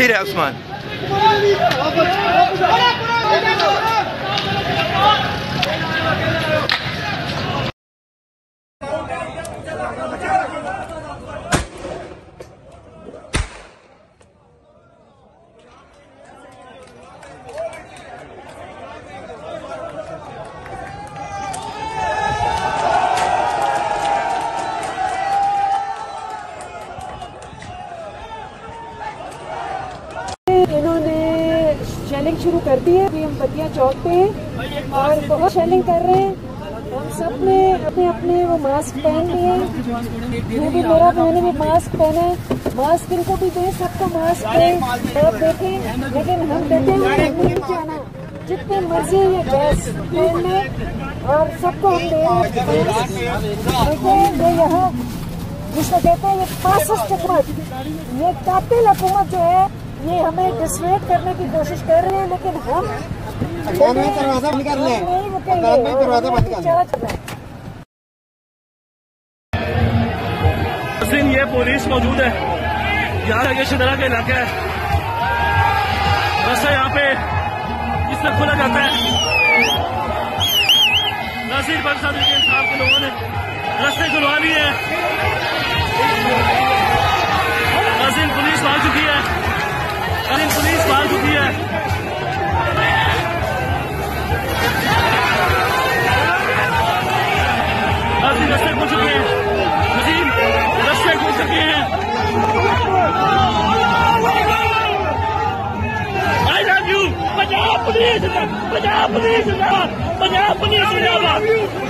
फिर है शेलिंग शुरू कर दी है। अभी हम बतिया चौक पे हैं और बहुत शेलिंग कर रहे हैं। हम सबने अपने अपने वो मास्क पहन लिए ये भी मेरा मैंने भी मास्क पहना है। मास्क इनको भी दें, सबको मास्क दें। आप देखें, लेकिन हम देते जाना जितने मर्ज़ी ये गैस पहनने और सबको हम दे रहे हैं यहाँ, जिसको कहते हैं, ये फासिस्ट हुकूमत ये कातिल हुकूमत जो है ये हमें डिसरेट करने की कोशिश कर रहे हैं लेकिन हम दरवाज़ा बंद कर ले। नहीं दरवाज़ा बंद कर है। ये पुलिस मौजूद है। यहाँ आगे शदरा का इलाका है। रास्ता यहाँ पे इससे खोला जाता है। नासिर पाकिस्तान के इंसाफ के लोगों ने रास्ते खुलवा लिए नाज़रीन रास्ते खुल चुके हैं नाज़रीन रास्ते खुल चुके हैं I love you! Punjab police Punjab police जिंदाबाद पंजाब पुलिस जिंदाबाद